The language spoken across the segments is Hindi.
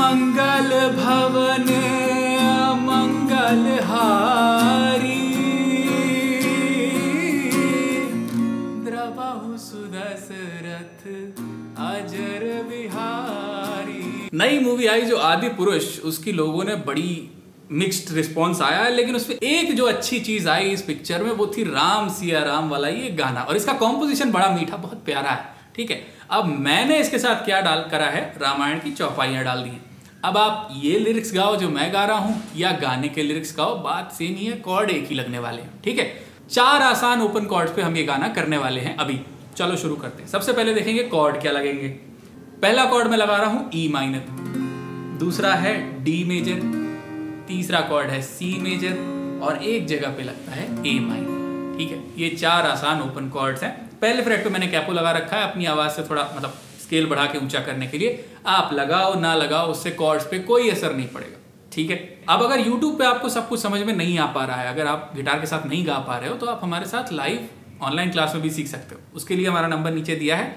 मंगल भवन मंगल हारी। द्रवहु सुदशरथ अजर बिहारी नई मूवी आई जो आदि पुरुष, उसकी लोगों ने बड़ी मिक्स्ड रिस्पॉन्स आया है, लेकिन उसमें एक जो अच्छी चीज़ आई इस पिक्चर में, वो थी राम सिया राम वाला ये गाना। और इसका कॉम्पोजिशन बड़ा मीठा, बहुत प्यारा है, ठीक है। अब मैंने इसके साथ क्या डाल करा है? रामायण की चौपाइयाँ डाल दी हैं। अब आप ये लिरिक्स गाओ जो मैं गा रहा हूँ, या गाने के लिरिक्स गाओ, बात सेम ही है कॉर्ड एक ही लगने वाले हैं, ठीक है? चार आसान ओपन कॉर्ड्स पे हम ये गाना करने वाले हैं अभी। चलो शुरू करते हैं। सबसे पहले देखेंगे कॉर्ड क्या लगेंगे। पहला कॉर्ड मैं लगा रहा हूँ ई माइनर दूसरा है डी मेजर तीसरा कॉर्ड है सी मेजर और एक जगह पे लगता है ए माइनर ठीक है? ये चार आसान ओपन कॉर्ड्स हैं। पहले फ्रेट पे मैंने कैपो लगा रखा है, अपनी आवाज़ से थोड़ा मतलब स्केल बढ़ा के ऊँचा करने के लिए आप लगाओ, ना लगाओ, उससे कॉर्ड्स पे कोई असर नहीं पड़ेगा, ठीक है? अब अगर YouTube पे आपको सब कुछ समझ में नहीं आ पा रहा है, अगर आप गिटार के साथ नहीं गा पा रहे हो तो आप हमारे साथ लाइव ऑनलाइन क्लास में भी सीख सकते हो। उसके लिए हमारा नंबर नीचे दिया है।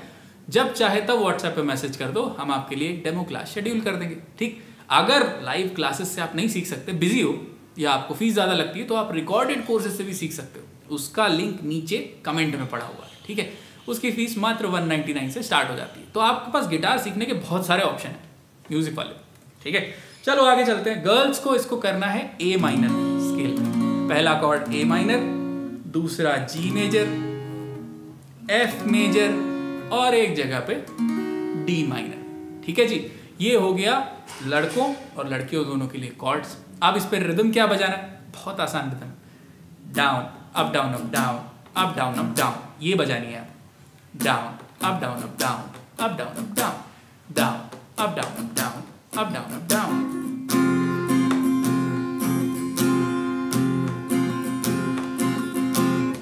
जब चाहे तब व्हाट्सएप पे मैसेज कर दो, हम आपके लिए डेमो क्लास शेड्यूल कर देंगे, ठीक? अगर लाइव क्लासेस से आप नहीं सीख सकते बिज़ी हो, या आपको फ़ीस ज़्यादा लगती है तो आप रिकॉर्डेड कोर्सेज से भी सीख सकते हो। उसका लिंक नीचे कमेंट में पड़ा हुआ है, ठीक है? उसकी फ़ीस मात्र 199 से स्टार्ट हो जाती है। तो आपके पास गिटार सीखने के बहुत सारे ऑप्शन हैं म्यूज़िक वाले। ठीक है? चलो आगे चलते हैं। गर्ल्स को इसको करना है ए माइनर स्केल पहला कॉर्ड ए माइनर दूसरा जी मेजर एफ़ मेजर और एक जगह पे डी माइनर ठीक है जी? ये हो गया लड़कों और लड़कियों दोनों के लिए कॉर्ड्स अब इस पर रिदम क्या बजाना है? बहुत आसान rhythm down up down up down up down up down ये बजानी है आप down up down up down up down up down down up down up down up down up down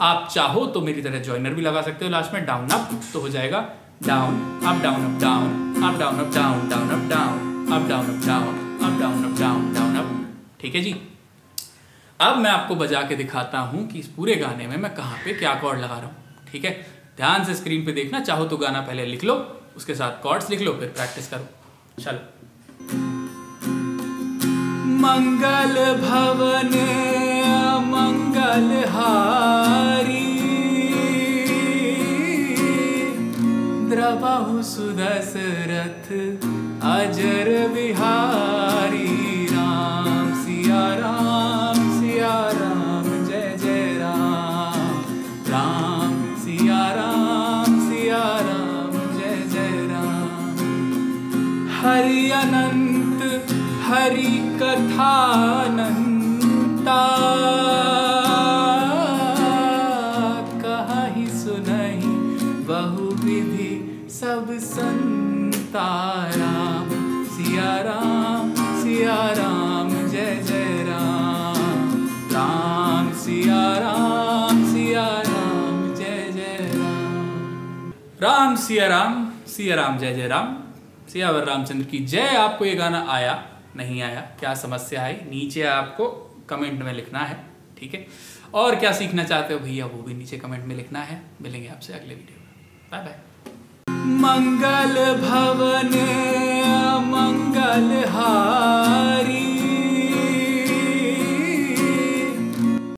आप चाहो तो मेरी तरह जॉइनर भी लगा सकते हो। लास्ट में डाउन अप तो हो जाएगा। Down up down up down up down up down down up down up down up down up down up down down up ठीक है जी? अब मैं आपको बजा के दिखाता हूँ कि इस पूरे गाने में मैं कहाँ पे क्या कॉर्ड लगा रहा हूँ। ठीक है? ध्यान से स्क्रीन पे देखना, चाहो तो गाना पहले लिख लो, उसके साथ कॉर्ड्स लिख लो, फिर प्रैक्टिस करो। चलो। मंगल भवन, मंगल हारी। द्रवहु सुदशरथ अजर बिहारी हरि कथानंता कहा सुनही बहु विधि सब संता राम सिया राम सिया राम जय जय राम। राम सिया राम सिया राम जय जय राम। राम सिया राम सिया राम जय जय राम। सियावर रामचंद्र की जय आपको ये गाना आया। नहीं आया। क्या समस्या आई? नीचे आपको कमेंट में लिखना है, ठीक है? और क्या सीखना चाहते हो भैया? वो भी नीचे कमेंट में लिखना है। मिलेंगे आपसे अगले वीडियो में। बाय बाय मंगल भवन